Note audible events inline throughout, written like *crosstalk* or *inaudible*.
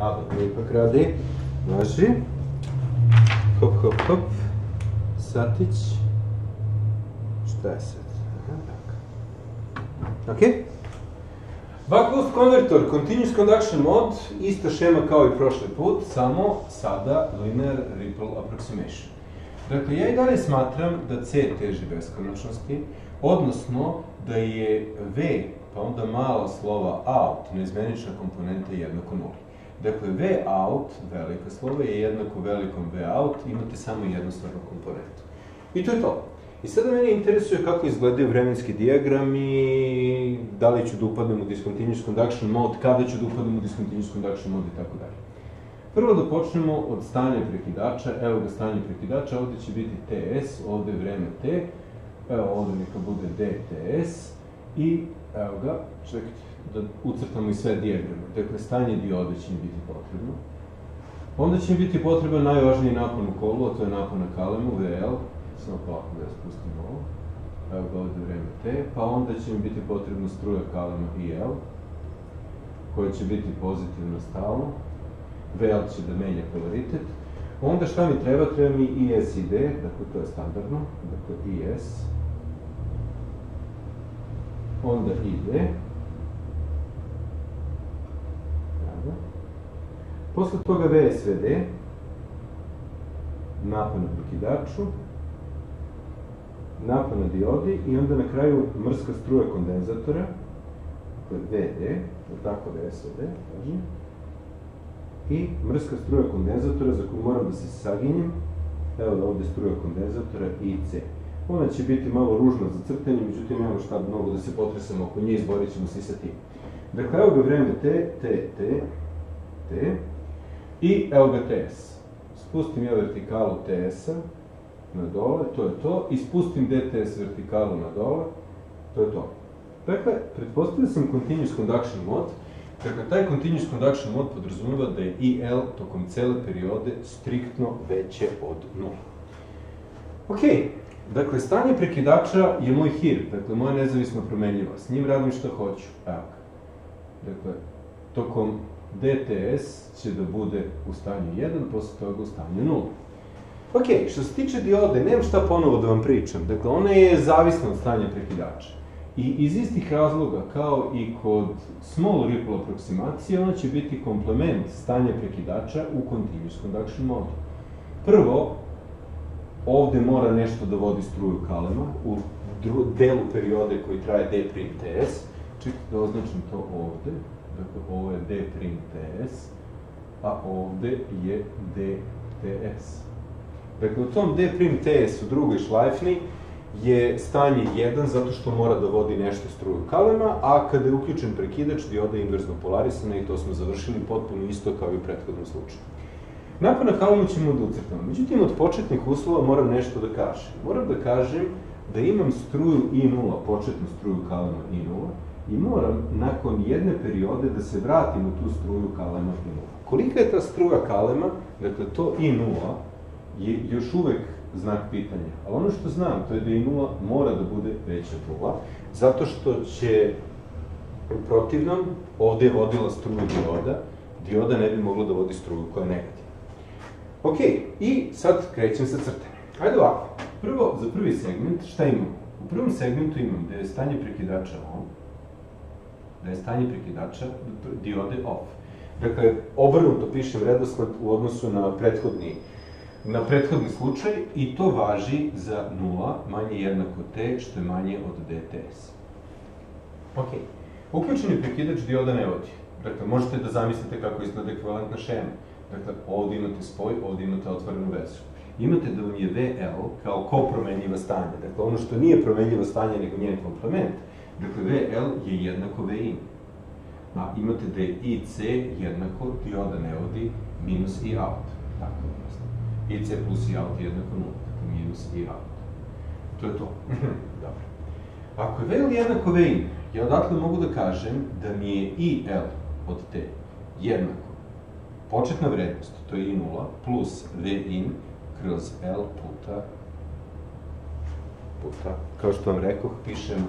A, dobro, ipak radi. Važi. Hop, hop, hop. Satić. Šta je sad? Aha? Buck boost konvertor, continuous conduction mode, ista šema kao i prošli put, samo sada linear ripple approximation. Dakle, ja i dalje smatram da C teži beskonačnosti, odnosno da je V, pa onda mala slova out, neizmenična komponenta jednako nuli. Dakle, V out, velika slova, je jednako velikom V out, imate samo jednostavnu komponentu. I to je to. I sada mene interesuje kako izgledaju vremenski dijagrami, da li ću da upadnem u discontinuous conduction mode, kada ću da upadnem u discontinuous conduction mode i tako dalje. Prvo da počnemo od stanja prekidača, evo ga stanje prekidača, ovde će biti TS, ovde je vreme T, evo ovde neka bude DTS i evo ga, čekajte, da ucrtamo i sve dijagrame. Dakle, stanje diode će mi biti potrebno. Onda će mi biti potreban najvažniji napon u kolu, a to je napon na kalemu, VL, samo polako da ja spustim ovo. Evo ga ovde vreme T, pa onda će mi biti potrebna struja kalema IL, koja će biti pozitivno stalno. VL će da menja polaritet. Onda šta mi treba? Treba mi IS i D, dakle to je standardno, dakle IS. Onda ID. Dobro. Posle toga VSVD, napon na prekidaču, napon na diodi i onda na kraju mrska struja kondenzatora, to je VD, je tako VSVD, kažem, i mrska struja kondenzatora za koju moram da se saginjem, evo da ovde struja kondenzatora IC. Ona će biti malo ružna za crtanje, međutim nemamo šta mnogo da se potresamo oko nje, izborit ćemo se i sa tim. Dakle, evo ga vreme T, T, T, T, i evo ga TS. Spustim ja vertikalu TS-a na dole, to je to, i spustim DTS vertikalu na dole, to je to. Dakle, pretpostavio sam continuous conduction mode, Dakle, taj continuous conduction mode podrazumeva da je IL tokom cele periode striktno veće od nula. Ok, dakle, stanje prekidača je moj hir, dakle, moja nezavisno promenljiva. S njim radim šta hoću. Evo ga. Dakle, tokom DTS će da bude u stanju 1, posle toga u stanju 0. Ok, što se tiče diode, nemam šta ponovo da vam pričam. Dakle, ona je zavisna od stanja prekidača. I iz istih razloga, kao i kod small ripple aproksimacije, ona će biti komplement stanja prekidača u continuous conduction modu. Prvo, ovde mora nešto da vodi struju kalema u delu periode koji traje D TS. Čekajte da označim to ovde. Dakle, ovo je D prim TS, a ovde je DTS. Dakle, u tom D prim TS u drugoj šlajfni je stanje 1 zato što mora da vodi nešto struju kalema, a kada je uključen prekidač, dioda je inverzno polarisana i to smo završili potpuno isto kao i u prethodnom slučaju. Napon na kalemu ćemo da ucrtamo. Međutim, od početnih uslova moram nešto da kažem. Moram da kažem da imam struju I0, početnu struju kalema I0, i moram nakon jedne periode da se vratim u tu struju kalema I0. Kolika je ta struja kalema, dakle to I0, je još uvek znak pitanja. Ali ono što znam, to je da i nula mora da bude veća od nula, zato što će u protivnom, ovde je vodila struju dioda, dioda ne bi mogla da vodi struju koja je negativna. Ok, i sad krećem sa crtanjem. Hajde ovako. Prvo, za prvi segment, šta imamo? U prvom segmentu imam da je stanje prekidača on, da je stanje prekidača diode off. Dakle, obrnuto pišem redosled u odnosu na prethodni na prethodni slučaj i to važi za 0 manje jednako t što je manje od dts. Ok. Uključeni prekidač dioda ne vodi. Dakle, možete da zamislite kako izgleda ekvivalentna šema. Dakle, ovde imate spoj, ovde imate otvorenu vezu. Imate da vam je VL kao kopromenljiva stanje. Dakle, ono što nije promenljivo stanje, nego njen komplement. Dakle, VL je jednako VIN. A imate da je IC jednako dioda ne vodi minus i out. Tako IC plus i out jednako 0, dakle minus i out. To je to. *laughs* Dobro. Ako je VL jednako Vin, ja odatle mogu da kažem da mi je i L od T jednako početna vrednost, to je i 0, plus V in kroz L puta puta, kao što vam rekoh, pišem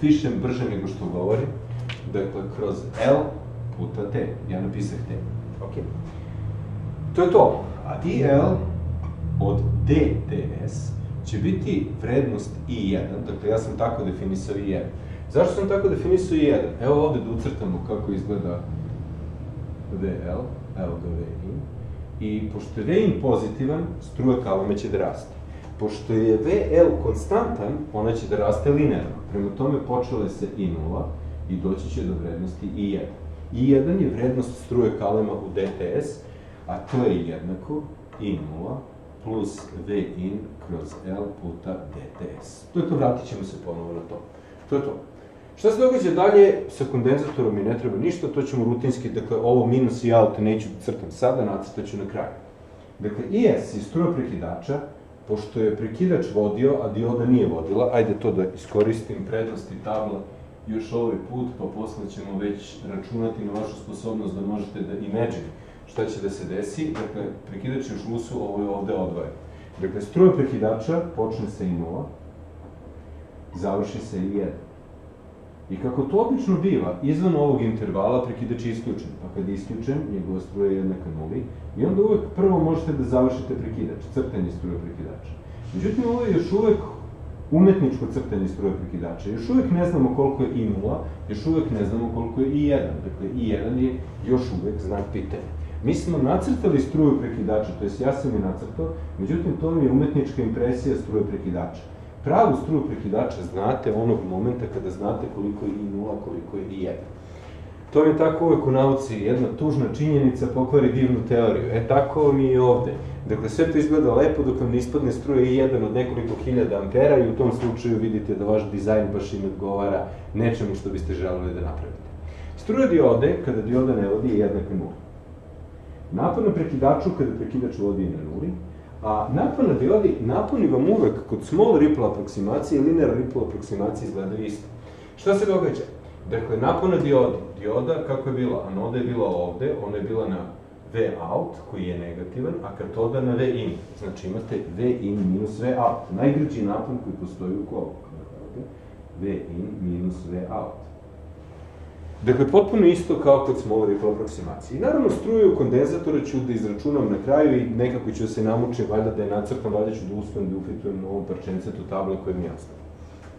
pišem brže nego što govorim, dakle, kroz L puta t. Ja napisah t. Ok. To je to. A IL od DTS će biti vrednost I1, dakle ja sam tako definisao I1. Zašto sam tako definisao I1? Evo ovde da ucrtamo kako izgleda VL, evo ga VIN, i pošto je VIN pozitivan, struja kalome će da raste. Pošto je VL konstantan, ona će da raste linearno. Prema tome počela se I0 i doći će do vrednosti I1. I1 je vrednost struje kalema u DTS, a to je jednako I0 plus V in kroz L puta DTS. To je to, vratit ćemo se ponovo na to. To je to. Šta se događa dalje sa kondenzatorom mi ne treba ništa, to ćemo rutinski, dakle ovo minus i out neću da crtam sada, nacrtat ću na kraju. Dakle, IS iz struja prekidača, pošto je prekidač vodio, a dioda nije vodila, ajde to da iskoristim, prednosti tabla još ovaj put, pa posle ćemo već računati na vašu sposobnost da možete da imagine šta će da se desi, dakle, prekidač je u šlusu, ovo je ovde odvoje. Dakle, struja prekidača počne sa i 0, završi sa i 1. I kako to obično biva, izvan ovog intervala prekidač je isključen, pa kad je isključen, njegova struja je jednaka nuli, i onda uvek prvo možete da završite prekidač, crtanje struje prekidača. Međutim, ovo je još uvek umetničko crtanje struje prekidača. Još uvek ne znamo koliko je i nula, još uvek ne znamo koliko je i 1. Dakle, i 1 je još uvek znak pitanja. Mi smo nacrtali struju prekidača, to jest ja sam je nacrtao, međutim to mi je umetnička impresija struje prekidača. Pravu struju prekidača znate onog momenta kada znate koliko je i nula, koliko je i 1. To je tako uvek u nauci, jedna tužna činjenica pokvari divnu teoriju. E tako mi i ovde. Dakle, sve to izgleda lepo dok vam ne ispadne struje i jedan od nekoliko hiljada ampera i u tom slučaju vidite da vaš dizajn baš im odgovara nečemu što biste želeli da napravite. Struja diode, kada dioda ne vodi, je jednaka nula. Napon na prekidaču kada prekidač vodi na nuli, a napon na diodi naponi vam uvek kod small ripple aproksimacije i linear ripple aproksimacije izgledaju isto. Šta se događa? Dakle, napon na diodi, dioda kako je bila, anoda je bila ovde, ona je bila na V out, koji je negativan, a katoda na V in. Znači imate V in minus V out. Najgrđi napon koji postoji u kolu. V in minus V out. Dakle, potpuno isto kao kod small ripple aproksimacije. I naravno, struju kondenzatora ću da izračunam na kraju i nekako ću da se namučiti, valjda da je nacrtam, valjda ću da uspijem da ufitujem na ovom parčencetu table koje mi jasno.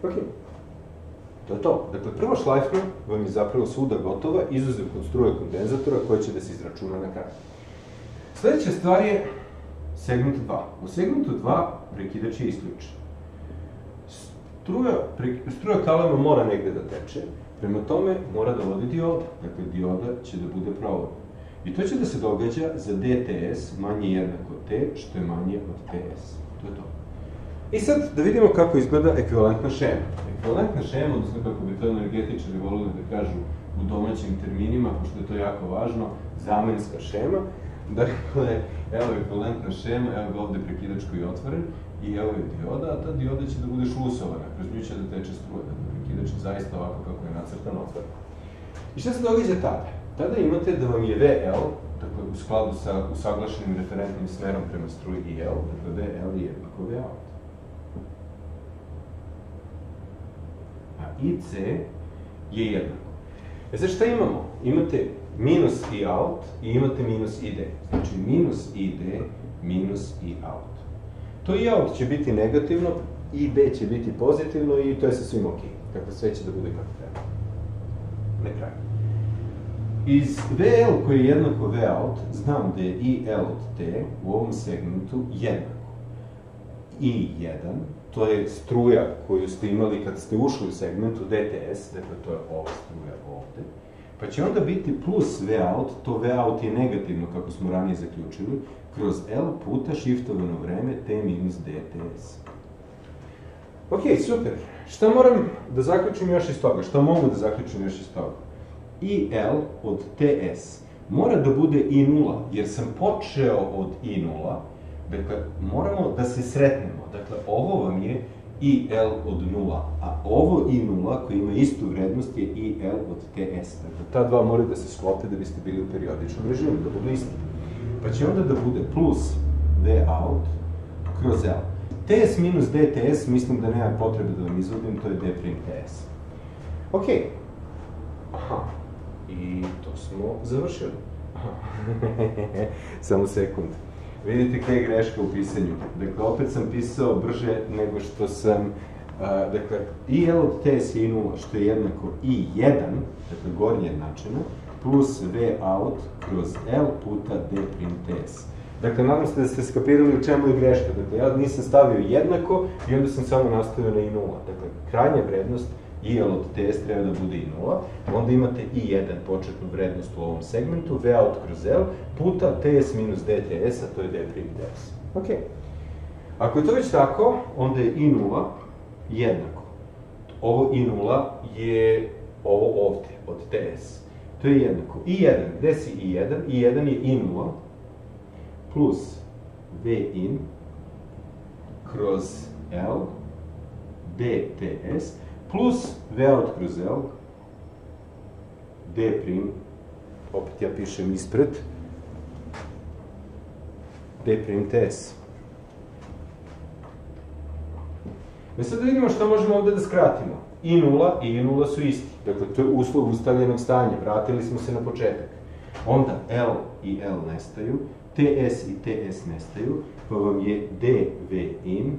Ok. To je to. Dakle, prva šlajfna vam je zapravo svuda gotova, izuzev kod struje kondenzatora koja će da se izračuna na kraju. Sledeća stvar je segment 2. U segmentu 2 prekidač je isključen. Struja, pre, struja kalema mora negde da teče, Prema tome, mora da vodi dioda. Dakle, dioda će da bude provodna. I to će da se događa za DTS manje jednako T, što je manje od TS. To je to. I sad da vidimo kako izgleda ekvivalentna šema. Ekvivalentna šema, odnosno kako bi to energetičari volili da kažu u domaćim terminima, pošto je to jako važno, zamenska šema. Dakle, evo ekvivalentna šema, evo ga ovde prekidač koji je otvoren, i evo je dioda, a ta dioda će da bude šlusovana, kroz nju će da teče struja. Dakle, prekidač zaista ovako kako je nacrtan otvoren. I šta se događa tada? Tada imate da vam je VL, dakle u skladu sa usaglašenim referentnim smerom prema struji IL, dakle VL je jednako V out. A IC je jednako. E sad šta imamo? Imate minus I out i imate minus ID. Znači minus ID minus I out. To I out će biti negativno, ID će biti pozitivno i to je sa svim ok. Dakle, sve će da bude kako treba. Na kraju. Iz VL koji je jednako V out, znam da je i L od T u ovom segmentu jednako. I1, to je struja koju ste imali kad ste ušli u segmentu DTS, dakle to je ova struja ovde, pa će onda biti plus V out, to V out je negativno kako smo ranije zaključili, kroz L puta shiftovano vreme T minus DTS. Ok, super. Šta moram da zaključim još iz toga? Šta mogu da zaključim još iz toga? IL od TS mora da bude I0, jer sam počeo od I0, dakle, moramo da se sretnemo. Dakle, ovo vam je IL od 0, a ovo I0 koji ima istu vrednost je IL od TS. Dakle, ta dva moraju da se sklope da biste bili u periodičnom režimu, da budu isti. Pa će onda da bude plus V out kroz L. TS minus DTS mislim da nema potrebe da vam izvodim, to je D TS. Ok. Aha. I to smo završili. *laughs* Samo sekund. Vidite gde je greška u pisanju. Dakle, opet sam pisao brže nego što sam dakle, i L od TS i 0, što je jednako i 1, dakle, gornje jednačina, plus V out kroz L puta D TS. Dakle, nadam se da ste skapirali u čemu je greška. Dakle, ja nisam stavio jednako i onda sam samo nastavio na i 0. Dakle, krajnja vrednost IL od TS treba da bude i 0, onda imate i 1 početnu vrednost u ovom segmentu, V out kroz L, puta TS minus DTS, a to je D prim TS. Ok. Ako je to već tako, onda je i 0 jednako. Ovo i 0 je ovo ovde, od TS. To je jednako. I1, gde si I1? I1 je I0 plus V in kroz L DTS plus V out kroz L D prim, opet ja pišem ispred, D prim TS. E sad da vidimo šta možemo ovde da skratimo. I nula i i nula su isti. Dakle, to je uslov ustavljenog stanja. Vratili smo se na početak. Onda L i L nestaju, TS i TS nestaju, pa vam je dV in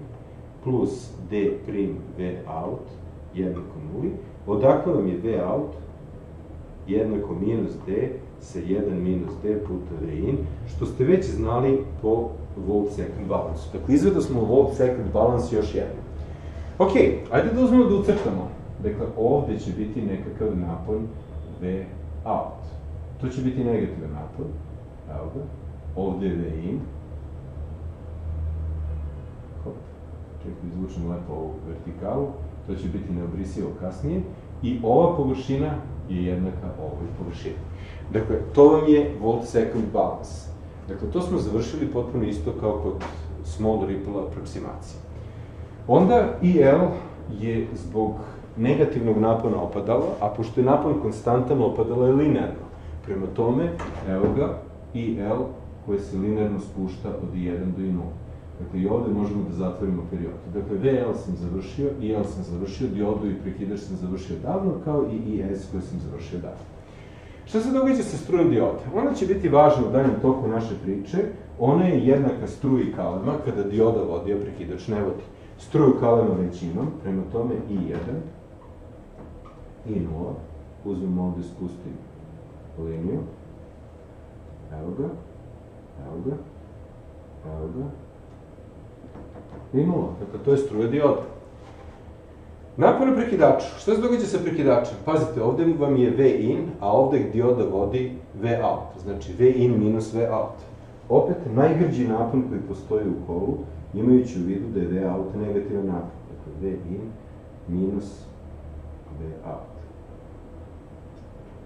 plus D prim V out jednako nuli. Odakle vam je V out jednako minus D sa 1 minus D puta V in, što ste već znali po volt second balansu. Dakle, izvedo smo volt second balans još jedno. Ok, ajde da uzmemo da ucrtamo. Dakle, ovde će biti nekakav napon V out. To će biti negativan napon. Ovde je V in. Hop. Čekaj, izvučem lepo ovu vertikalu. To će biti neobrisivo kasnije. I ova površina je jednaka ovoj površini. Dakle, to vam je volt second balance. Dakle, to smo završili potpuno isto kao kod small ripple aproksimacije. Onda IL je zbog negativnog napona opadala, a pošto je napon konstantan, opadala je linearno. Prema tome, evo ga, IL koje se linearno spušta od 1 do 0. Dakle, i ovde možemo da zatvorimo period. Dakle, VL sam završio, IL sam završio, diodu i prekidač sam završio davno, kao i IS koje sam završio davno. Šta se događa sa strujom diode? Ona će biti važna u daljem toku naše priče. Ona je jednaka struji kalema kada dioda vodi, a prekidač ne vodi struju kalema već imam, prema tome i 1, i 0, uzmem ovde, spustim liniju, evo ga, evo ga, evo ga, i 0, dakle to je struja dioda. Napon na prekidaču. Šta se događa sa prekidačem? Pazite, ovde vam je V in, a ovde dioda vodi V out. Znači V in minus V out. Opet, najgrđi napon koji postoji u kolu imajući u vidu da je V out negativan napad. Dakle, V in minus V out.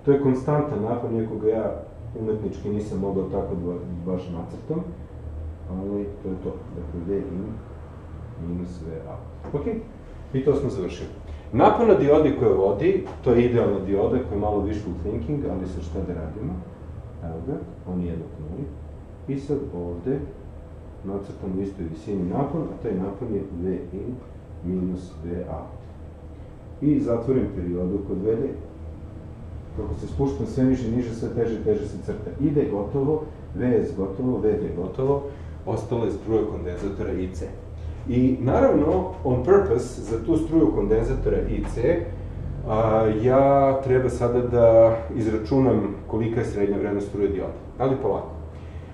To je konstantan napad, iako ga ja umetnički nisam mogao tako da baš nacrtam, ali to je to. Dakle, V in minus V out. Ok? I to smo završili. Napon na diodi koje vodi, to je idealna dioda koja je malo wishful thinking, ali sad šta da radimo? Evo ga, on je jednak nuli. I sad ovde nacrtan u istoj visini napon, a taj napon je V in minus V out. I zatvorim periodu kod VD. Kako se spuštam sve niže, niže, sve teže, teže se crta. Ide gotovo, VS gotovo, VD gotovo, ostalo je struja kondenzatora IC. I naravno, on purpose, za tu struju kondenzatora IC, a, ja treba sada da izračunam kolika je srednja vrednost struje dioda. Ali polako.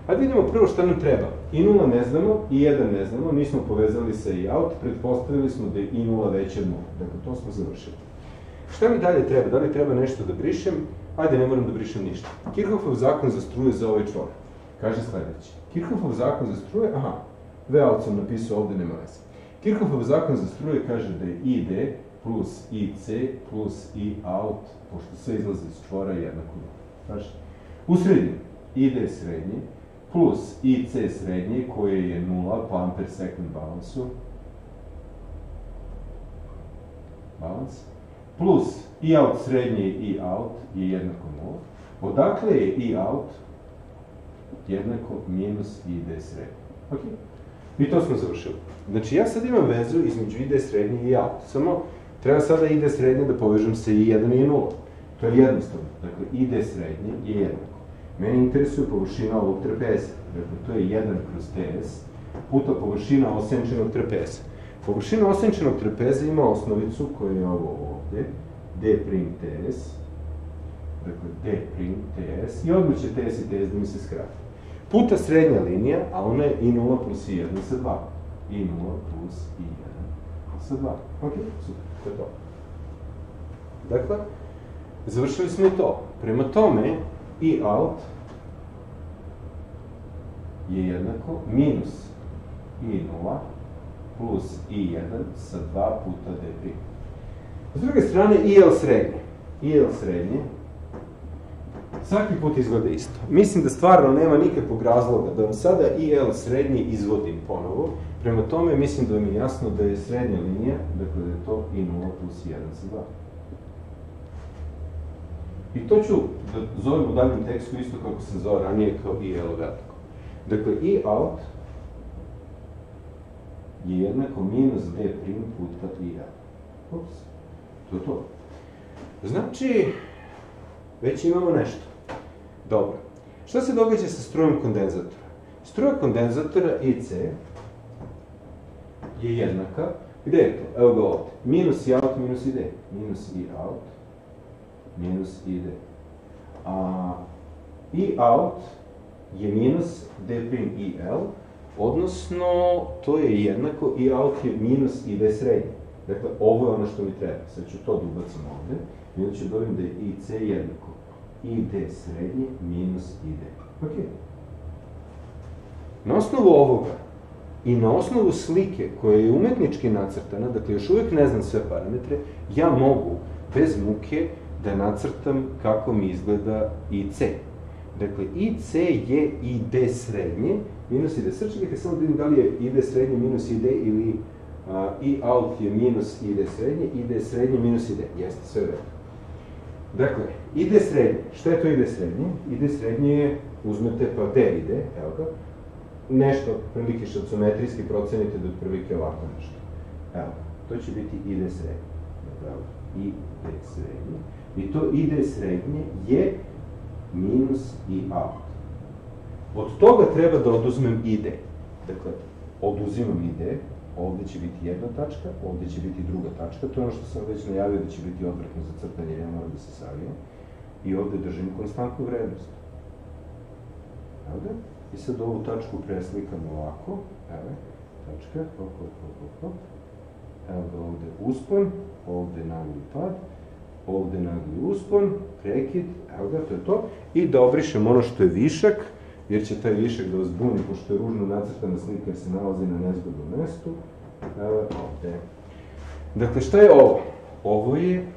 Hajde vidimo prvo šta nam treba. I nula ne znamo, i 1 ne znamo, nismo povezali sa i out, pretpostavili smo da je i nula veća od nula. Dakle, to smo završili. Šta mi dalje treba? Da li treba nešto da brišem? Ajde, ne moram da brišem ništa. Kirchhoffov zakon za struje za ovaj čvor. Kaže sledeći. Kirchhoffov zakon za struje, aha, V out sam napisao ovde, nema veze. Kirchhoffov zakon za struje kaže da je ID plus IC plus I out, pošto sve izlazi iz čvora jednako. Kaže, u sredini, ID srednji, plus IC srednje koje je 0 po amper second balansu, balans, plus I out srednje i out je jednako 0. Odakle je I out jednako minus ID srednje. Ok? I to smo završili. Znači ja sad imam vezu između ID srednje i out. Samo treba sada ID srednje da povežem sa I1 i 0. To je jednostavno. Dakle, id srednje je jednako. Mene interesuje površina ovog trapeza. Dakle, to je 1 kroz ts puta površina osenčenog trapeza. Površina osenčenog trapeza ima osnovicu koja je ovo ovde, d prim ts, dakle d prim ts, i odmah će ts i ts da mi se skrati. Puta srednja linija, a ona je i 0 plus i 1 sa 2. i 0 plus i 1 sa 2. Ok, super, to je to. Dakle, završili smo i to. Prema tome, i out je jednako minus i 0 plus i1 sa 2 puta d'. S druge strane, IL srednje. IL srednje svaki put izgleda isto. Mislim da stvarno nema nikakvog razloga da vam sada IL srednje izvodim ponovo. Prema tome, mislim da vam je jasno da je srednja linija, dakle da je to i 0 plus 1 sa 2. I to ću da zovem u daljem tekstu isto kako sam zove ranije kao IL veliko. Dakle, I out je jednako minus d prim puta i a. Ups, to je to. Znači, već imamo nešto. Dobro. Šta se događa sa strujom kondenzatora? Struja kondenzatora IC je jednaka, gde je to? Evo ga ovde. Minus i out, minus i d. Minus i out, minus i d. A, i out je minus d prim i l, Odnosno, to je jednako i out je minus i d srednje. Dakle, ovo je ono što mi treba. Sad ću to da ubacim ovde. I onda ću dobiti da je i c jednako i d srednje minus i d. Ok. Na osnovu ovoga i na osnovu slike koja je umetnički nacrtana, dakle još uvek ne znam sve parametre, ja mogu bez muke da nacrtam kako mi izgleda IC. Dakle, IC je ID srednje, minus id. Sad čekajte samo da vidim da li je id srednje minus id ili a, i out je minus id srednje, id srednje minus id. Jeste, sve vreme. Dakle, ide srednje. Šta je to ide srednje? Ide srednje je, uzmete pa te ide, evo ga, nešto, prilike šacometrijski procenite da otprilike ovako nešto. Evo, to će biti ide srednje. Evo, ide srednje. I to ide srednje je minus i out. Od toga treba da oduzmem ide. Dakle, oduzimam ide, ovde će biti jedna tačka, ovde će biti druga tačka, to je ono što sam već najavio da će biti odvratno za crtanje, ja moram da se savijem. I ovde držim konstantnu vrednost. Evo da? I sad ovu tačku preslikam ovako, evo, tačka, hop, hop, hop, hop, hop. Evo ga ovde uspon, ovde nagli pad, ovde nagli uspon, prekid, evo ga, to je to. I da obrišem ono što je višak, jer će taj višak da vas pošto je ružno nacrtana slika jer se nalazi na nezgodnom mestu. Evo ovde. Dakle, šta je ovo? Ovo je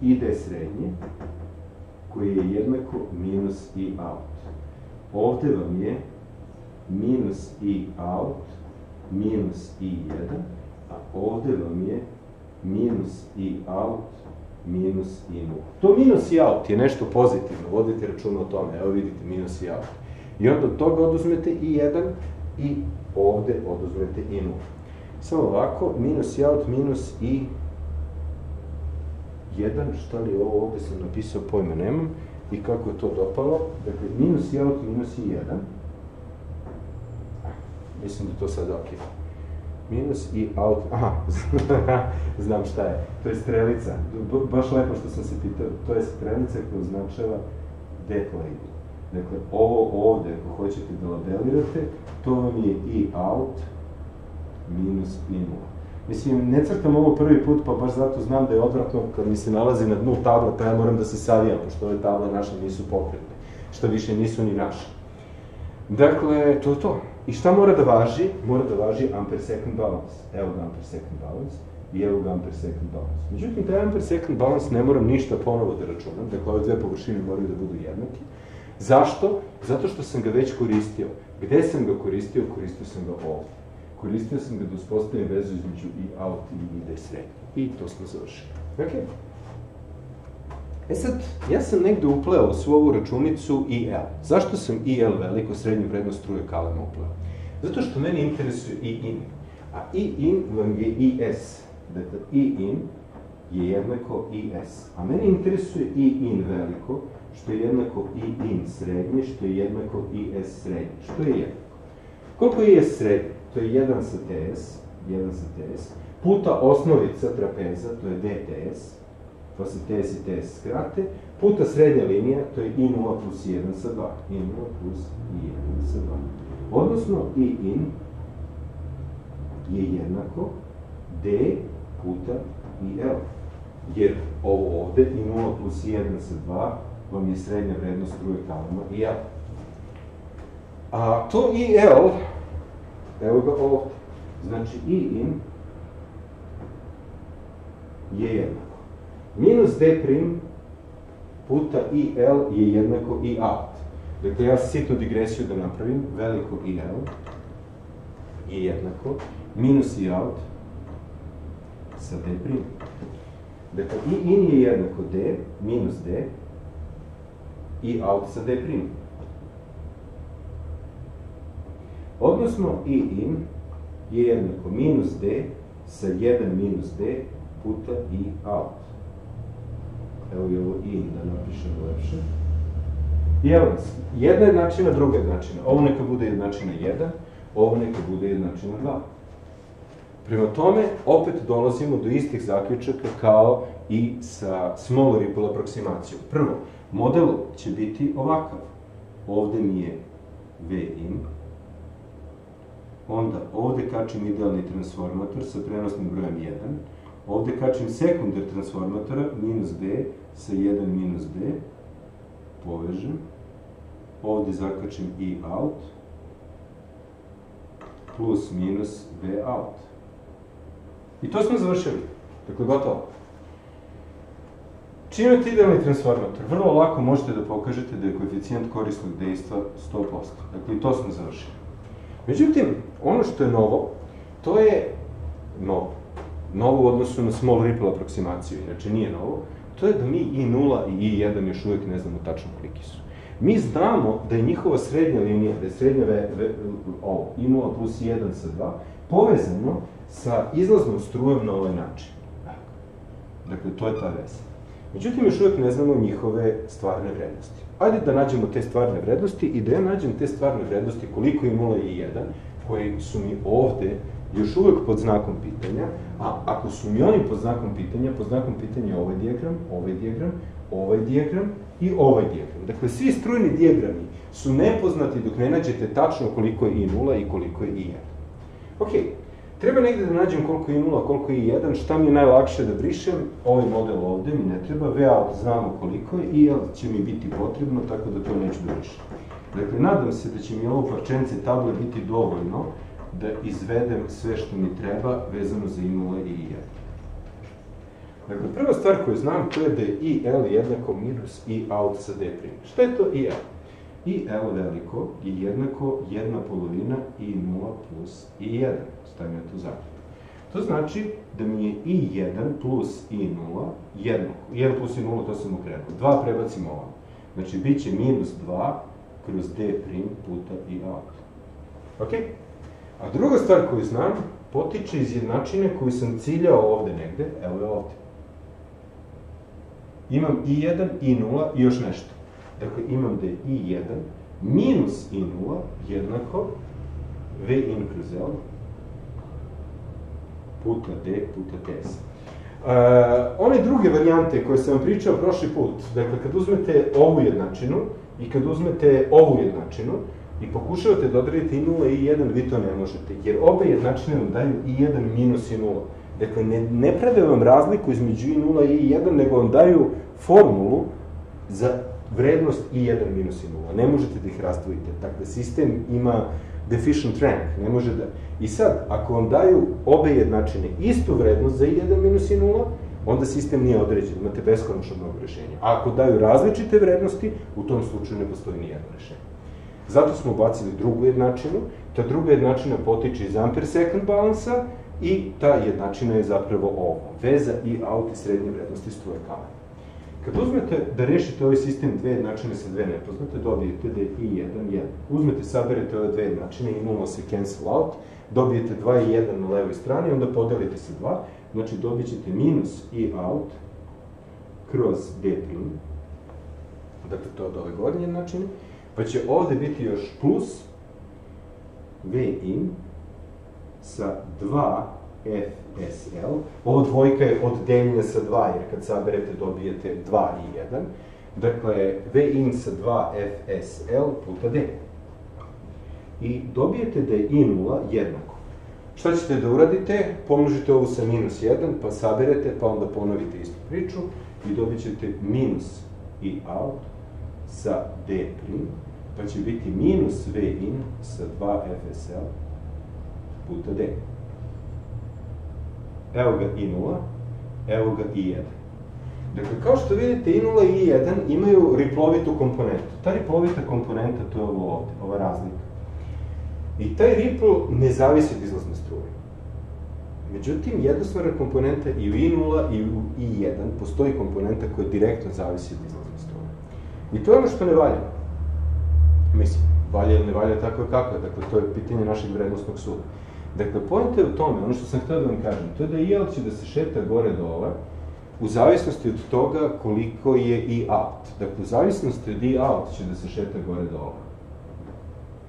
ide srednje, koji je jednako minus i out. Ovde vam je minus i out, minus i 1, a ovde vam je minus i out, minus i 0. To minus i out je nešto pozitivno, vodite računa o tome, evo vidite minus i out. I onda od toga oduzmete i 1 i ovde oduzmete i 0. Samo ovako, minus i out, minus i 1, šta li je ovo, ovde sam napisao pojma, nemam, i kako je to dopalo, dakle, minus i out, minus i 1, mislim da to sad ok minus i out, aha, *laughs* znam šta je, to je strelica, baš lepo što sam se pitao, to je strelica koja označava lady. Dakle, ovo ovde, ako hoćete da labelirate, to vam je i out minus i nula. Mislim, ne crtam ovo prvi put, pa baš zato znam da je odvratno kad mi se nalazi na dnu tabla, pa ja moram da se savijam, pošto ove table naše nisu pokretne. Što više nisu ni naše. Dakle, to je to. I šta mora da važi? Mora da važi ampere second balance. Evo ga ampere second balance i evo ga ampere second balance. Međutim, taj ampere second balance ne moram ništa ponovo da računam, dakle ove dve površine moraju da budu jednake. Zašto? Zato što sam ga već koristio. Gde sam ga koristio? Koristio sam ga ovde. Koristio sam ga da uspostavim vezu između i out i ide srednje. I to smo završili. Okay. E sad, ja sam negde upleo svu ovu računicu IL. Zašto sam IL veliko srednju vrednost struje kalema upleo? Zato što mene interesuje I in. A I in vam je IS. Dakle, I in je jednako i s. A mene interesuje i in veliko, što je jednako i in srednje, što je jednako i s srednje. Što je jednako? Koliko je s srednje? To je 1 sa ts, 1 sa ts, puta osnovica trapeza, to je dts, pa se ts i ts skrate, puta srednja linija, to je i0 plus 1 sa 2, i0 plus i 1 sa 2. Odnosno, i in je jednako d puta i l. Jer ovo ovde, i 0 plus 1 sa 2, vam je srednja vrednost struje kalama i L. A to i L, evo ga ovde, znači i in je jednako. Minus d prim puta i L je jednako i out. Dakle, ja sitnu digresiju da napravim, veliko i L je jednako minus i out sa d prim. Dakle, i in je jednako d minus d i out sa d prim. Odnosno, i in je jednako minus d sa 1 minus d puta i out. Evo je ovo in, da napišem lepše. I evo jedna jednačina, druga jednačina. Ovo neka bude jednačina 1, ovo neka bude jednačina 2. Prema tome, opet dolazimo do istih zaključaka kao i sa small ripple aproksimacijom. Prvo, model će biti ovakav. Ovde mi je V in, onda ovde kačim idealni transformator sa prenosnim brojem 1, ovde kačim sekundar transformatora, minus D, sa 1 minus D, povežem, ovde zakačim I out, plus minus V out. I to smo završili. Dakle, gotovo. Čim imate idealni transformator, vrlo lako možete da pokažete da je koeficijent korisnog dejstva 100%. Dakle, i to smo završili. Međutim, ono što je novo, to je novo. Novo u odnosu na small ripple aproksimaciju, inače nije novo, to je da mi i 0 i i 1 još uvek ne znamo tačno koliki su. Mi znamo da je njihova srednja linija, da je srednja ve, ve, ovo, i 0 plus 1 sa 2, povezano sa izlaznom strujom na ovaj način. Dakle, to je ta veza. Međutim, još uvek ne znamo njihove stvarne vrednosti. Ajde da nađemo te stvarne vrednosti i da ja nađem te stvarne vrednosti koliko je 0 i 1, koji su mi ovde još uvek pod znakom pitanja, a ako su mi oni pod znakom pitanja, pod znakom pitanja ovaj dijagram, ovaj dijagram, ovaj dijagram i ovaj dijagram. Dakle, svi strujni dijagrami su nepoznati dok ne nađete tačno koliko je i 0 i koliko je i 1. Ok, Treba negde da nađem koliko je 0, koliko je 1, šta mi je najlakše da brišem, ovaj model ovde mi ne treba, V out znamo koliko je, i L će mi biti potrebno, tako da to neću da brišem. Dakle, nadam se da će mi ovo parčence table biti dovoljno da izvedem sve što mi treba vezano za i 0 i 1. Dakle, prva stvar koju znam to je da je i L jednako minus i out sa D'. Šta je to i L? i L veliko je jednako jedna polovina i 0 plus i 1. Stavim ja tu zaključak. To znači da mi je i 1 plus i 0 jednako. 1 plus i 0 to sam okrenuo. 2 prebacimo ovamo. Znači, bit će minus 2 kroz d prim puta i out. Ok? A druga stvar koju znam, potiče iz jednačine koju sam ciljao ovde negde, evo je ovde. Imam i 1, i 0 i još nešto. Dakle, imam da je i1 minus i0 jednako v in kroz L puta d puta ts. Uh, one druge varijante koje sam vam pričao prošli put, dakle, kad uzmete ovu jednačinu i kad uzmete ovu jednačinu i pokušavate da odredite i 0 i 1, vi to ne možete, jer obe jednačine vam daju i 1 minus i 0. Dakle, ne, ne prave vam razliku između i 0 i 1, nego vam daju formulu za vrednost i 1 minus i 0. Ne možete da ih razdvojite. Dakle, sistem ima deficient rank, ne može da... I sad, ako vam daju obe jednačine istu vrednost za i 1 minus i 0, onda sistem nije određen, imate beskonačno mnogo rešenja. A ako daju različite vrednosti, u tom slučaju ne postoji ni jedno rešenje. Zato smo bacili drugu jednačinu, ta druga jednačina potiče iz ampere second balansa i ta jednačina je zapravo ovo, veza i out i srednje vrednosti struje kamene. Kad uzmete da rešite ovaj sistem dve jednačine sa dve nepoznate, dobijete da je i 1, 1. Uzmete, saberete ove dve jednačine i 0 se cancel out, dobijete 2 i 1 na levoj strani, onda podelite sa 2, znači dobit ćete minus i out kroz d dakle to od ove gornje jednačine, pa će ovde biti još plus v in sa 2 FSL. Ovo dvojka je od deljenja sa 2, jer kad saberete dobijete 2 i 1. Dakle, V in sa 2 FSL puta D. I dobijete da je I nula jednako. Šta ćete da uradite? Pomnožite ovo sa minus 1, pa saberete, pa onda ponovite istu priču i dobit ćete minus I out sa D prim, pa će biti minus V in sa 2 FSL puta D. Evo ga i 0, evo ga i 1. Dakle, kao što vidite, i 0 i 1 imaju riplovitu komponentu. Ta riplovita komponenta, to je ovo ovde, ova razlika. I taj ripl ne zavisi od izlazne struje. Međutim, jednosmerna komponenta i u i0 i u i1 postoji komponenta koja direktno zavisi od izlazne struje. I to je ono što ne valja. Mislim, valja ili ne valja tako je kako je. Dakle, to je pitanje našeg vrednostnog suda. Dakle, pojenta je u tome, ono što sam htio da vam kažem, to je da IL će da se šeta gore dole, u zavisnosti od toga koliko je i out. Dakle, u zavisnosti od i out će da se šeta gore dole.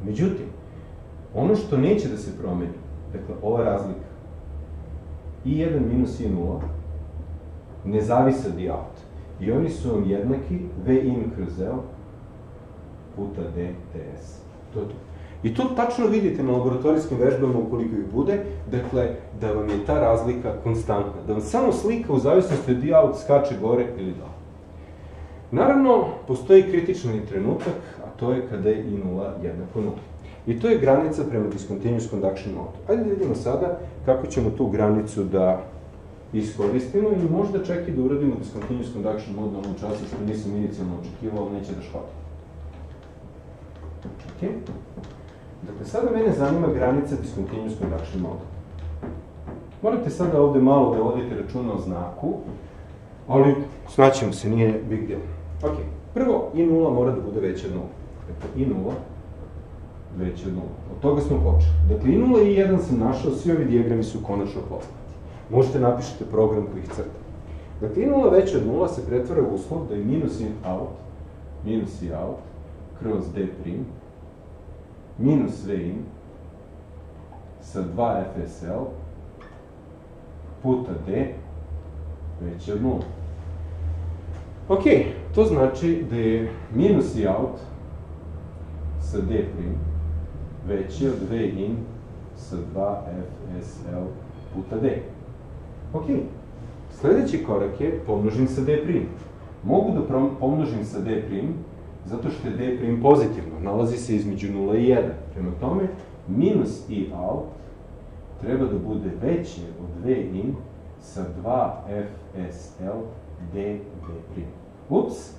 Međutim, ono što neće da se promeni, dakle, ova razlika, i1 minus i0, ne zavise od i out. I oni su vam jednaki v in kroz L puta d ts. To je to. I to tačno vidite na laboratorijskim vežbama ukoliko ih bude, dakle, da vam je ta razlika konstantna, da vam samo slika u zavisnosti od out skače gore ili dole. Naravno, postoji kritični trenutak, a to je kada je i nula jednako nula. I to je granica prema discontinuous conduction mode. Ajde da vidimo sada kako ćemo tu granicu da iskoristimo i možda čak i da uradimo discontinuous conduction mode na ovom času što nisam inicijalno očekivao, neće da škodi. Okay. Dakle, sada mene zanima granica discontinuous conduction mode. Morate sada ovde malo da vodite računa o znaku, ali snaćemo se, nije big deal. Ok, prvo, i nula mora da bude veća od nula. Dakle, i nula veća od nula. Od toga smo počeli. Dakle, i nula i jedan sam našao, svi ovi dijagrami su konačno poznati. Možete napišete program koji ih crta. Dakle, i nula veća od nula se pretvara u uslov da je minus in out, minus i out, kroz d prim, minus V in sa 2 FSL puta D veće od 0. Ok, to znači da je minus i out sa D prim veći od V in sa 2 FSL puta D. Ok, sledeći korak je pomnožim sa D prim. Mogu da pomnožim sa D prim zato što je d prim pozitivno, nalazi se između 0 i 1. Prema tome, minus i out treba da bude veće od v in sa 2 fsl d d prim. Ups!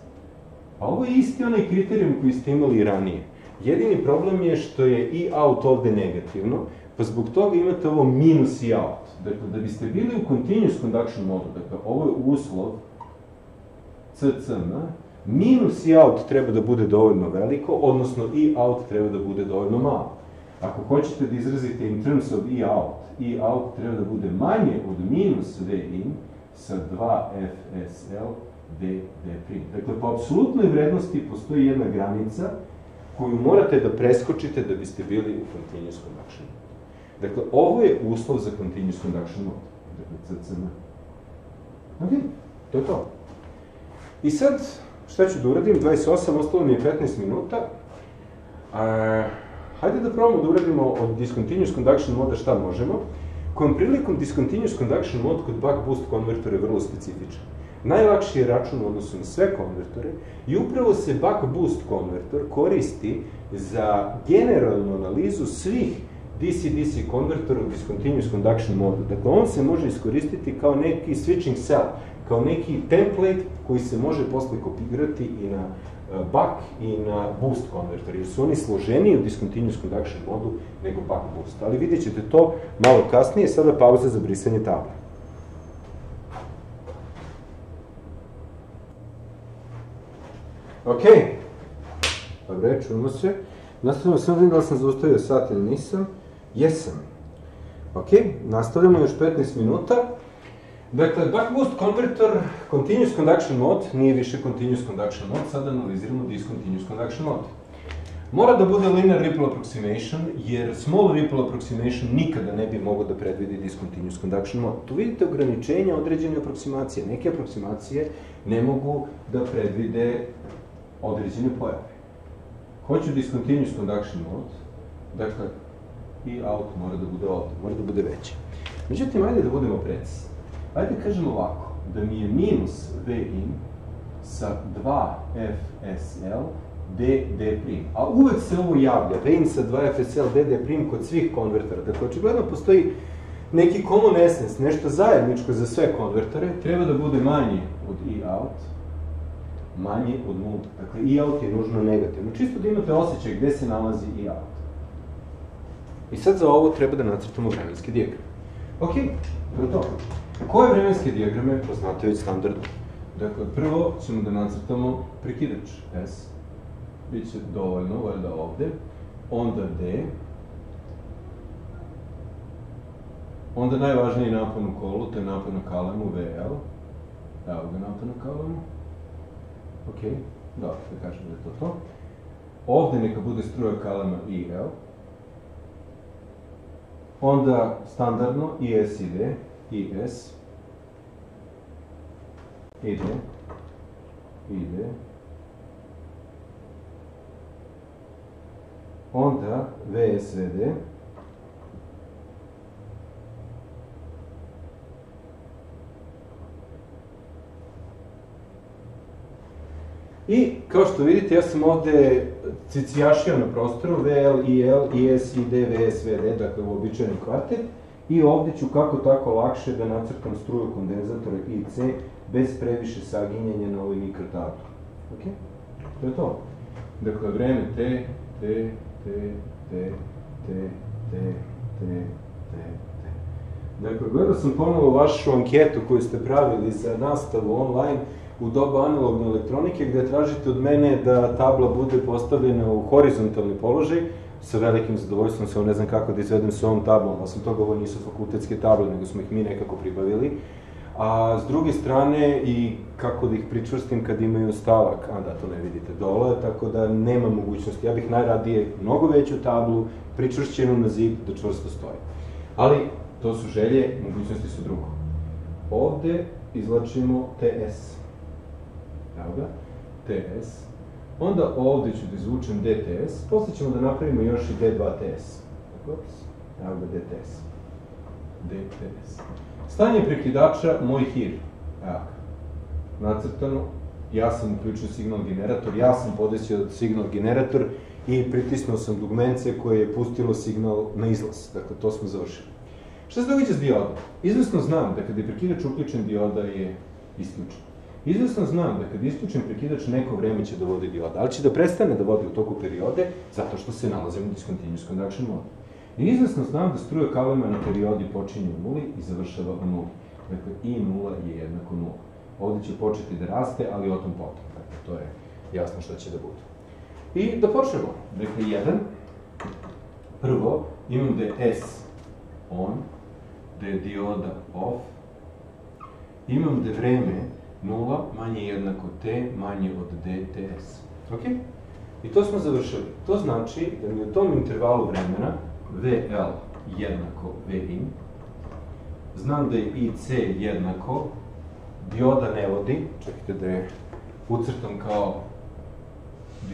Pa ovo je isti onaj kriterijum koji ste imali ranije. Jedini problem je što je i out ovde negativno, pa zbog toga imate ovo minus i out. Dakle, da biste bili u continuous conduction modu, dakle, ovo je uslov CCM, minus i out treba da bude dovoljno veliko, odnosno i out treba da bude dovoljno malo. Ako hoćete da izrazite in terms of i out, i out treba da bude manje od minus v in sa 2 fsl d d prim. Dakle, po apsolutnoj vrednosti postoji jedna granica koju morate da preskočite da biste bili u continuous conduction. Dakle, ovo je uslov za continuous conduction mode. Dakle, CCM. Ok, to je to. I sad, Šta ću da uradim? 28, ostalo mi je 15 minuta. A, hajde da probamo da uradimo od discontinuous conduction moda šta možemo. Kojom prilikom discontinuous conduction mod kod buck boost konvertora je vrlo specifičan. Najlakši je račun u odnosu na sve konvertore i upravo se buck boost konvertor koristi za generalnu analizu svih DC-DC konvertora u discontinuous conduction modu. Dakle, on se može iskoristiti kao neki switching cell, kao neki template koji se može posle kopirati i na e, buck i na boost konverter, jer su oni složeniji u discontinuous conduction modu nego buck boost. Ali vidjet ćete to malo kasnije, sada pauza za brisanje table. Ok. Dobre, čujemo se. Nastavljamo sam vidim da li sam zaustavio sat ili nisam. Jesam. Ok, nastavljamo još 15 minuta. Dakle, buck-boost konvertor, continuous conduction mode, nije više continuous conduction mode, sada analiziramo discontinuous conduction mode. Mora da bude linear ripple approximation, jer small ripple approximation nikada ne bi mogao da predvidi discontinuous conduction mode. Tu vidite ograničenja određene aproksimacije. Neke aproksimacije ne mogu da predvide određene pojave. Hoću discontinuous conduction mode, dakle, i out mora da bude ovde, mora da bude veće. Međutim, ajde da budemo precizni. Ajde kažemo ovako, da mi je minus V in sa 2 FSL D, D prim. A uvek se ovo javlja, V in sa 2 FSL D, D prim kod svih konvertora. Dakle, očigledno postoji neki common essence, nešto zajedničko za sve konvertore, treba da bude manji od E out, manje od nulta. Dakle, E out je nužno negativno. Čisto da imate osjećaj gde se nalazi E out. I sad za ovo treba da nacrtamo vremenski dijagram. Ok, to je to. Koje vremenske dijagrame poznate već standardno? Dakle, prvo ćemo da nacrtamo prekidač S. Biće dovoljno, valjda ovde. Onda D. Onda najvažniji napon u kolu, to je napon na kalemu VL. Evo ga napon na kalemu. Ok, dobro, da kažem da je to to. Ovde neka bude struja kalema IL. Onda standardno IS ide, IS, ide, ide, onda VSVD, I, kao što vidite, ja sam ovde cicijašio na prostoru VL, IL, IS, ID, VS, VD, dakle uobičajeni kvartet. I ovde ću kako tako lakše da nacrtam struju kondenzatora IC bez previše saginjanja na ovoj mikrotabli. Ok? To je to. Dakle, vreme T, T, T, T, T, T, T, T, T. Dakle, gledao sam ponovo vašu anketu koju ste pravili za nastavu online u doba analogne elektronike, gde tražite od mene da tabla bude postavljena u horizontalni položaj, sa velikim zadovoljstvom se ne znam kako da izvedem sa ovom tablom, osim toga ovo nisu fakultetske table, nego smo ih mi nekako pribavili. A s druge strane, i kako da ih pričvrstim kad imaju stavak, a da to ne vidite dole, tako da nema mogućnosti. Ja bih najradije mnogo veću tablu, pričvršćenu na zid, da čvrsto stoji. Ali, to su želje, mogućnosti su drugo. Ovde izlačimo TS. Ga, TS. Onda ovde ću da izvučem DTS, posle ćemo da napravimo još i D2TS. Ups, evo ga DTS. DTS. Stanje prekidača, moj hir. Evo ga. Nacrtano, ja sam uključio signal generator, ja sam podesio signal generator i pritisnuo sam dugmence koje je pustilo signal na izlaz. Dakle, to smo završili. Šta se događa s diodom? Izvesno znam da kada je prekidač uključen, dioda je isključena. Izvesno znam da kad isključim prekidač, neko vreme će da vodi dioda, ali će da prestane da vodi u toku periode, zato što se nalazimo u discontinuous conduction mode. I izvesno znam da struja kalema na periodi počinje u nuli i završava u nuli. Dakle, i nula je jednako nula. Ovde će početi da raste, ali o tom potom. Dakle, to je jasno šta će da bude. I da počnemo. Dakle, jedan. Prvo, imam da je S on, da je dioda off, imam da je vreme 0 manje jednako t manje od dts. Ok? I to smo završili. To znači da mi u tom intervalu vremena VL jednako Vin, znam da je IC jednako, dioda ne vodi, čekajte da je ucrtam kao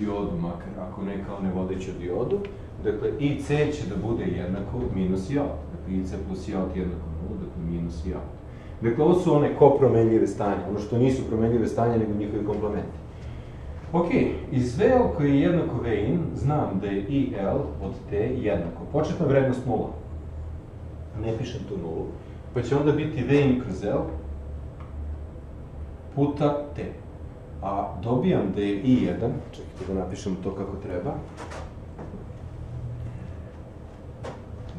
diodu, makar ako ne kao nevodeću diodu, dakle IC će da bude jednako minus I. Dakle, IC plus I jednako 0, dakle minus I. Dakle, ovo su one kopromenljive stanje, ono što nisu promenljive stanje, nego njihovi komplementi. Ok, iz VL koji je jednako Vin, znam da je IL od T jednako. Početna vrednost nula. Ne pišem tu nulu. Pa će onda biti Vin kroz L puta T. A dobijam da je I1, čekajte da napišem to kako treba,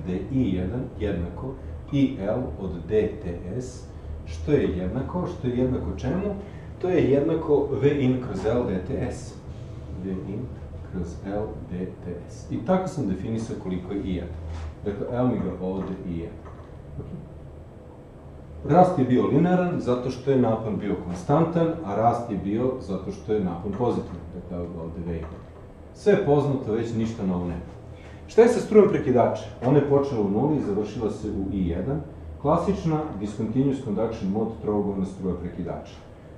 da je I1 jednako IL od DTS, što je jednako, što je jednako čemu? To je jednako V in kroz L DTS. V in kroz L dts. I tako sam definisao koliko je I1. Dakle, L mi ga ovde I1. Rast je bio linearan zato što je napon bio konstantan, a rast je bio zato što je napon pozitivan. Dakle, ovde V1. Sve je poznato, već ništa novo nema. Šta je sa strujom prekidača? Ona je počela u nuli i završila se u I1. Klasična discontinuous conduction mod trougolna struja prekidača.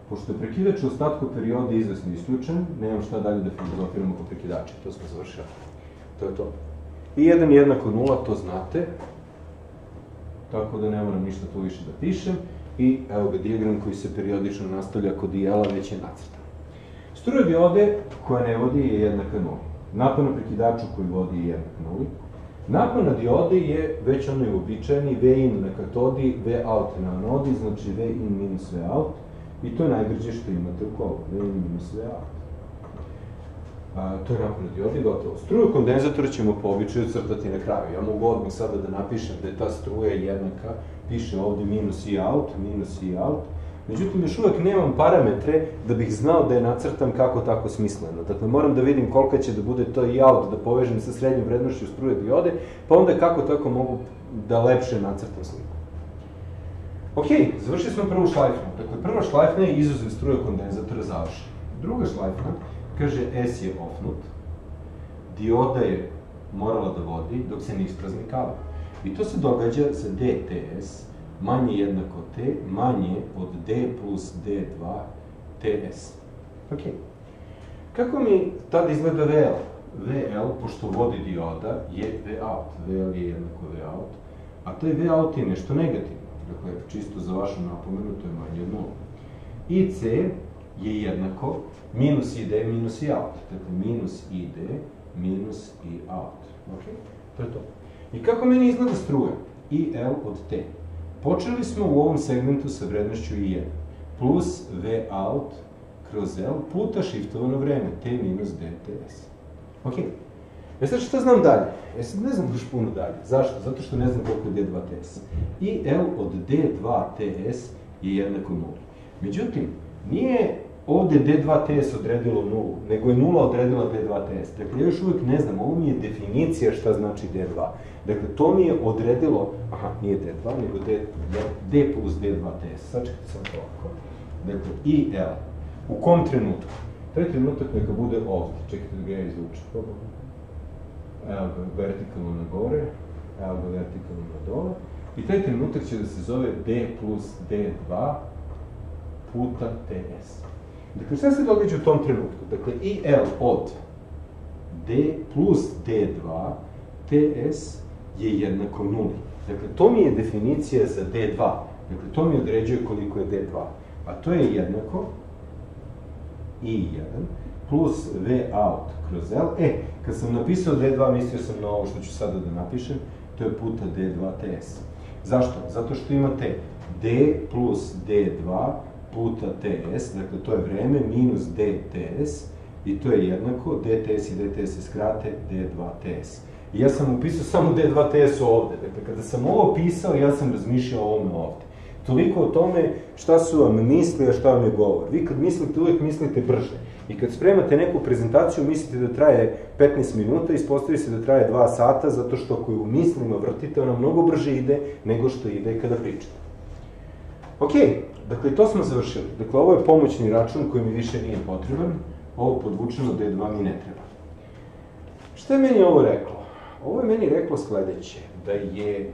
Pošto je prekidač u ostatku perioda izvesno isključen, nemam šta dalje da filozofiramo oko prekidača. To smo završili. To je to. I1 jednako nula, to znate. Tako da ne moram ništa tu više da pišem. I evo ga diagram koji se periodično nastavlja kod dijela već je nacrtan. Struja diode koja ne vodi je jednaka nuli. Napon na prekidaču koji vodi je jednak nuli. Napon na diode je već onaj uobičajeni V in na katodi, V out na anodi, znači V in minus V out. I to je najgrđe što imate u kolu, V in minus V out. A, to je napon na diode gotovo. Struju kondenzatora ćemo po običaju crtati na kraju. Ja mogu odmah sada da napišem da je ta struja jednaka, piše ovde minus I out, minus I out, Međutim, još uvek nemam parametre da bih znao da je nacrtam kako tako smisleno. Dakle, moram da vidim kolika će da bude to i out, da povežem sa srednjom vrednošću struje diode, pa onda kako tako mogu da lepše nacrtam sliku. Ok, završili smo prvu šlajfnu. Dakle, prva šlajfna je izuzev struje kondenzatora završena. Druga šlajfna kaže S je offnut, dioda je morala da vodi dok se ne isprazni kabel. I to se događa za DTS, manje jednako t, manje od d plus d2 ts. Ok. Kako mi tada izgleda VL? VL, pošto vodi dioda, je Vout. VL je jednako Vout, a taj Vout je nešto negativno. Dakle, čisto za vašu napomenu, to je manje od nula. IC je jednako minus id minus i out. Dakle, minus id minus i out. Ok? To je to. I kako meni izgleda struja? IL od t. Počeli smo u ovom segmentu sa vrednošću I1 plus V out kroz L puta shiftovano vreme, T minus DTS. Ok. E sad šta znam dalje? E sad ne znam baš puno dalje. Zašto? Zato što ne znam koliko je D2TS. I L od D2TS je jednako nuli. Međutim, nije ovde D2TS odredilo nulu, nego je nula odredila D2TS. Dakle, ja još uvek ne znam, ovo mi je definicija šta znači D2. Dakle, to mi je odredilo, aha, nije D2, nego D, D plus D2TS. Sačekajte sam to ovako. Dakle, i L. U kom trenutku? Taj trenutak neka bude ovde. Čekajte da ga ja izvučem. Evo ga vertikalno na gore, evo ga vertikalno na dole. I taj trenutak će da se zove D plus D2 puta TS. Dakle, šta se događa u tom trenutku? Dakle, i L od D plus D2 TS je jednako nuli. Dakle, to mi je definicija za D2. Dakle, to mi određuje koliko je D2. A to je jednako I1 plus V out kroz L. E, kad sam napisao D2, mislio sam na ovo što ću sada da napišem, to je puta D2 TS. Zašto? Zato što imate D plus D2 puta ts, dakle to je vreme, minus dts, i to je jednako, dts i dts se skrate, d2ts. I ja sam upisao samo d2ts ovde, dakle kada sam ovo pisao, ja sam razmišljao o ovome ovde. Toliko o tome šta su vam misli, a šta vam je govor. Vi kad mislite, uvek mislite brže. I kad spremate neku prezentaciju, mislite da traje 15 minuta, ispostavi se da traje 2 sata, zato što ako u mislima vrtite, ona mnogo brže ide nego što ide kada pričate. Ok, dakle, to smo završili. Dakle, ovo je pomoćni račun koji mi više nije potreban. Ovo podvučeno D2 da mi ne treba. Šta je meni ovo reklo? Ovo je meni reklo sledeće, da je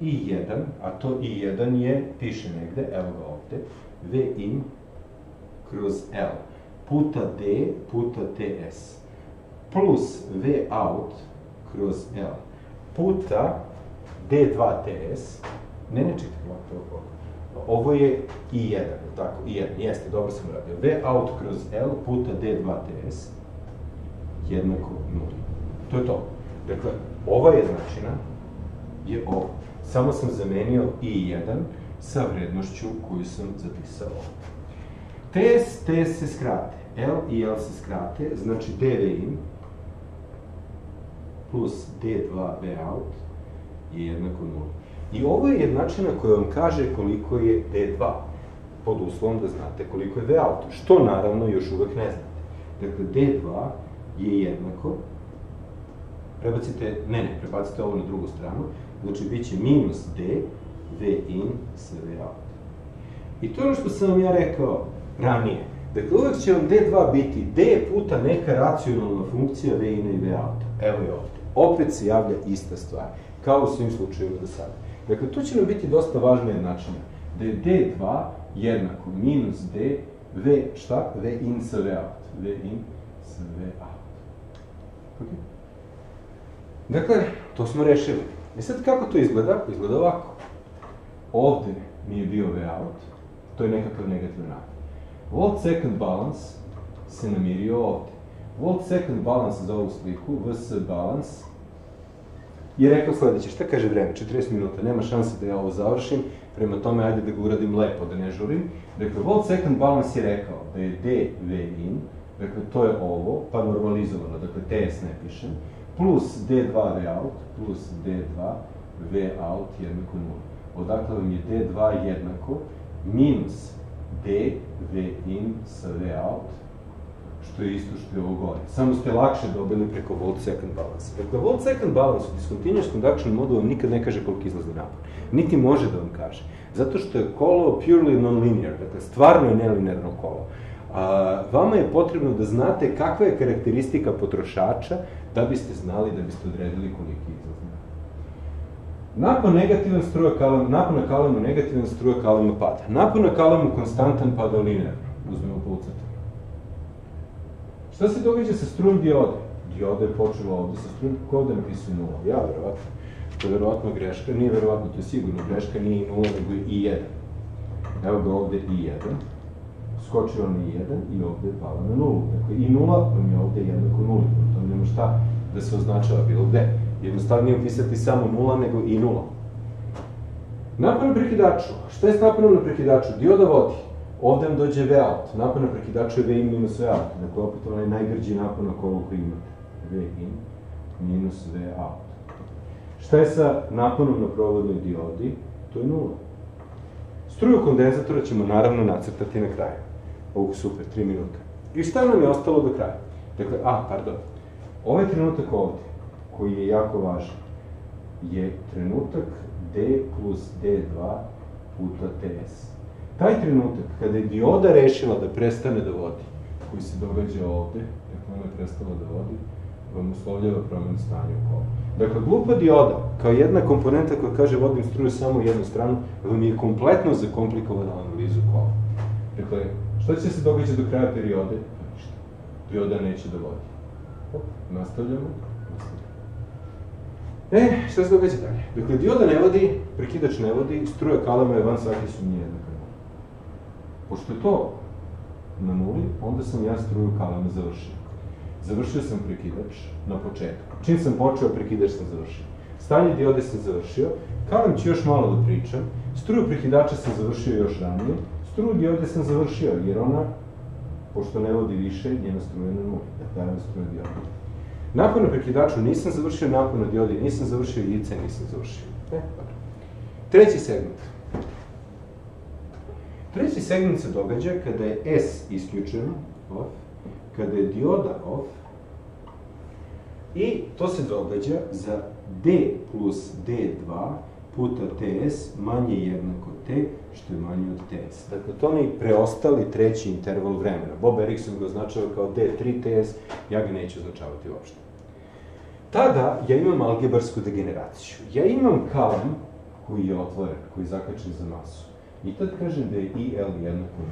I1, a to I1 je, piše negde, evo ga ovde, V in kroz L puta D puta TS plus V out kroz L puta D2 TS, ne ne čekaj, ovako, ovako, ovo je I1, tako, I1, jeste, dobro sam uradio. V out kroz L puta D2TS jednako 0. To je to. Dakle, ova jednačina je ovo. Samo sam zamenio I1 sa vrednošću koju sam zapisao. TS, TS se skrate. L i L se skrate, znači DV in plus D2 V out je jednako 0. I ovo je jednačina koja vam kaže koliko je D2, pod uslovom da znate koliko je V out, što naravno još uvek ne znate. Dakle, D2 je jednako, prebacite, ne, ne, prebacite ovo na drugu stranu, znači bit će minus D, V in sa V out. I to je ono što sam vam ja rekao ranije. Dakle, uvek će vam D2 biti D puta neka racionalna funkcija V in i V out. Evo je ovde. Opet se javlja ista stvar, kao u svim slučajevima do sada. Dakle, tu će nam biti dosta važno jednačenje. Da je D2 jednako minus D, V šta? V in sa V out. V in sa V out. Ok? Dakle, to smo rešili. I sad kako to izgleda? Izgleda ovako. Ovde mi je bio V out, to je nekakav negativan napad. Volt second balance se namirio ovde. Volt second balance za ovu sliku, VS balance, je rekao sledeće, šta kaže vreme? 40 minuta, nema šanse da ja ovo završim, prema tome ajde da ga uradim lepo, da ne žurim. Dakle, Volt second balance je rekao da je D, V in, dakle, to je ovo, pa normalizovano, dakle, TS ne pišem, plus D2 V out, plus D2 V out jednako 0. Odakle vam je D2 jednako minus D, V in sa V out, što je isto što je ovo gore. Samo ste lakše dobili preko volt second balance. Dakle, volt second balance u discontinuous conduction modu vam nikad ne kaže koliko izlazi napon. Niti može da vam kaže. Zato što je kolo purely non-linear, dakle, stvarno je nelinearno kolo. A, vama je potrebno da znate kakva je karakteristika potrošača da biste znali, da biste odredili koliki izlaz Napon negativan struja kalema, napon na kalemu negativan struja kalema pada. Napon na kalemu konstantan pada linearno. Uzmemo pulcata. Šta se događa sa strujom diode? Dioda je počela ovde sa strujom, ko ovde napisuje nula? Ja, verovatno. To je verovatno greška, nije verovatno, to je sigurno greška, nije i nula, nego i 1. Evo ga ovde i 1. Skočila na i 1 i ovde je pala na nulu. Dakle, i nula vam je ovde jednako nuli. To nema šta da se označava bilo gde. Jednostavnije upisati samo nula nego i nula. Napon na prekidaču. Šta je s na prekidaču? Dioda vodi. Ovde vam dođe V out. Napon na prekidaču je V in minus V out. Dakle, opet onaj najgrđi napon na kolu koji imate. V in minus V out. Šta je sa naponom na provodnoj diodi? To je nula. Struju kondenzatora ćemo naravno nacrtati na kraju. Ovog super, 3 minuta. I šta nam je ostalo do kraja? Dakle, a, pardon. Ovaj trenutak ovde, koji je jako važan, je trenutak D plus D2 puta TS. Taj trenutak, kada je dioda rešila da prestane da vodi, koji se događa ovde, dakle ona je prestala da vodi, vam uslovljava promen stanja u kolu. Dakle, glupa dioda, kao jedna komponenta koja kaže vodim struju samo u jednu stranu, vam je kompletno zakomplikovala analizu kola. Dakle, šta će se događati do kraja periode? Ništa. Dioda neće da vodi. Op, nastavljamo. E, šta se događa dalje? Dakle, dioda ne vodi, prekidač ne vodi, struja kalama je van svake sumnje jednaka. Pošto je to na nuli, onda sam ja struju kalama završio. Završio sam prekidač na početku. Čim sam počeo, prekidač sam završio. Stanje diode sam završio, kalam ću još malo da pričam, struju prekidača sam završio još ranije, struju diode sam završio, jer ona, pošto ne vodi više, njena struja na nuli. Dakle, je struja diode. Napon na prekidaču nisam završio, napon na diodi nisam završio i IC nisam završio. E, dobro. Treći segment. Treći segment se događa kada je S isključeno, off, kada je dioda off, i to se događa za D plus D2 puta TS manje jednako T, što je manje od TS. Dakle, to je preostali treći interval vremena. Bob Erikson ga označava kao D3 TS, ja ga neću označavati uopšte. Tada ja imam algebarsku degeneraciju. Ja imam kalam koji je otvoren, koji je zakačen za masu. I tad kažem da je IL jednako.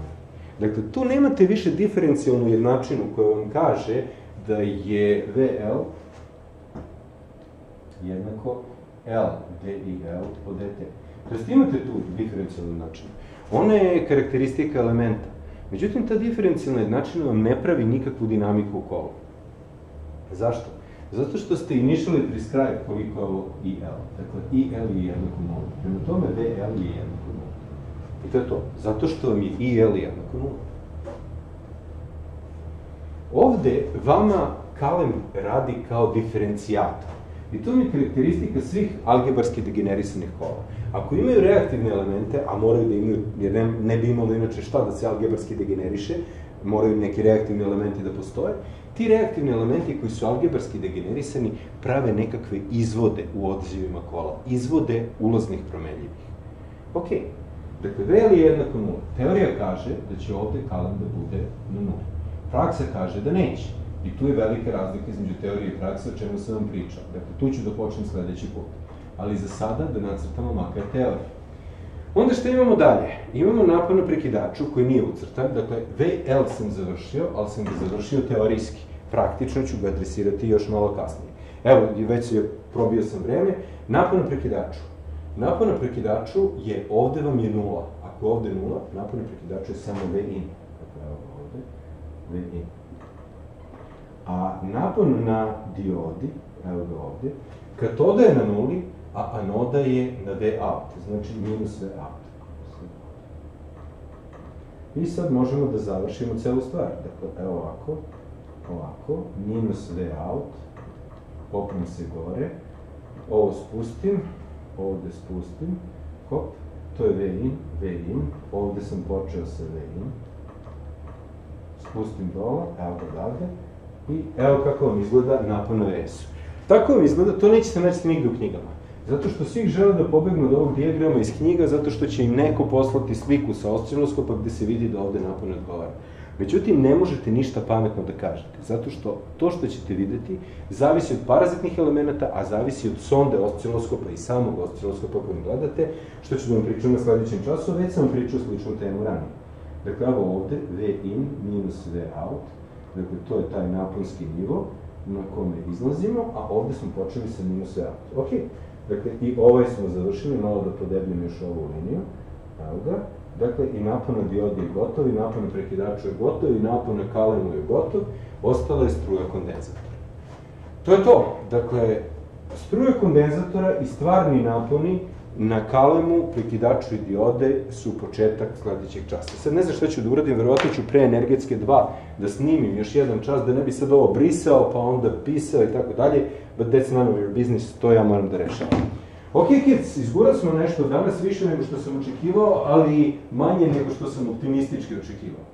Dakle, tu nemate više diferencijalnu jednačinu koja vam kaže da je VL jednako L DIL po DT. To jest imate tu diferencijalnu jednačinu. Ona je karakteristika elementa. Međutim, ta diferencijalna jednačina vam ne pravi nikakvu dinamiku u kolu. Zašto? Zato što ste initially prescribe koliko je ovo IL. Dakle, IL je jednako nula. Prema tome, VL je jednako nula. I to je to. Zato što vam je IL jednako nula. Ovde vama kalem radi kao diferencijator. I to mi je karakteristika svih algebarski degenerisanih kola. Ako imaju reaktivne elemente, a moraju da imaju, jer ne, ne bi imalo inače šta da se algebarski degeneriše, moraju neki reaktivni elementi da postoje, ti reaktivni elementi koji su algebarski degenerisani prave nekakve izvode u odzivima kola, izvode ulaznih promenljivih. Ok, dakle, VL je jednako nula. Teorija kaže da će ovde kalan da bude na nuli. Praksa kaže da neće. I tu je velika razlika između teorije i prakse, o čemu sam vam pričao. Dakle, tu ću da počnem sledeći put. Ali za sada da nacrtamo makar teoriju. Onda što imamo dalje? Imamo napad na prekidaču koji nije ucrtan, dakle VL sam završio, ali sam ga završio teorijski. Praktično ću ga adresirati još malo kasnije. Evo, već se probio sam vreme. Napad na prekidaču. Napad na prekidaču je, ovde vam je nula. Ako je ovde nula, napad na prekidaču je samo V in. Dakle, evo ovde, V in. A napon na diodi, evo ga ovde, katoda je na nuli, a anoda je na V out, znači minus V out. I sad možemo da završimo celu stvar. Dakle, evo ovako, ovako, minus V out, popnem se gore, ovo spustim, ovde spustim, hop, to je V in, V in, ovde sam počeo sa V in, spustim dole, evo ga dalje, i evo kako vam izgleda napon na vesu. Tako vam izgleda, to nećete naći nigde u knjigama. Zato što svi žele da pobegnu od ovog dijagrama iz knjiga, zato što će im neko poslati sliku sa osciloskopa gde se vidi da ovde napon odgovara. Međutim, ne možete ništa pametno da kažete, zato što to što ćete videti zavisi od parazitnih elemenata, a zavisi od sonde osciloskopa i samog osciloskopa kojim gledate, što ću da vam pričam na sledećem času, već sam vam pričao sličnu temu ranije. Dakle, evo ovde, V in minus V out, dakle, to je taj naponski nivo na kome izlazimo, a ovde smo počeli sa minus V out. Ok, dakle, i ovaj smo završili, malo da podebljam još ovu liniju, evo ga, Dakle, i napon na je gotov, i napon na prekidaču je gotov, i napon na kalemu je gotov, ostala je struja kondenzatora. To je to. Dakle, struja kondenzatora i stvarni naponi na kalemu, prekidaču i diode su početak sledećeg časa. Sad ne znam šta ću da uradim, verovatno ću pre energetske 2 da snimim još jedan čas, da ne bi sad ovo brisao, pa onda pisao i tako dalje, but that's none of your business, to ja moram da rešavam. Ok, kids, izgura smo nešto danas više nego što sam očekivao, ali manje nego što sam optimistički očekivao.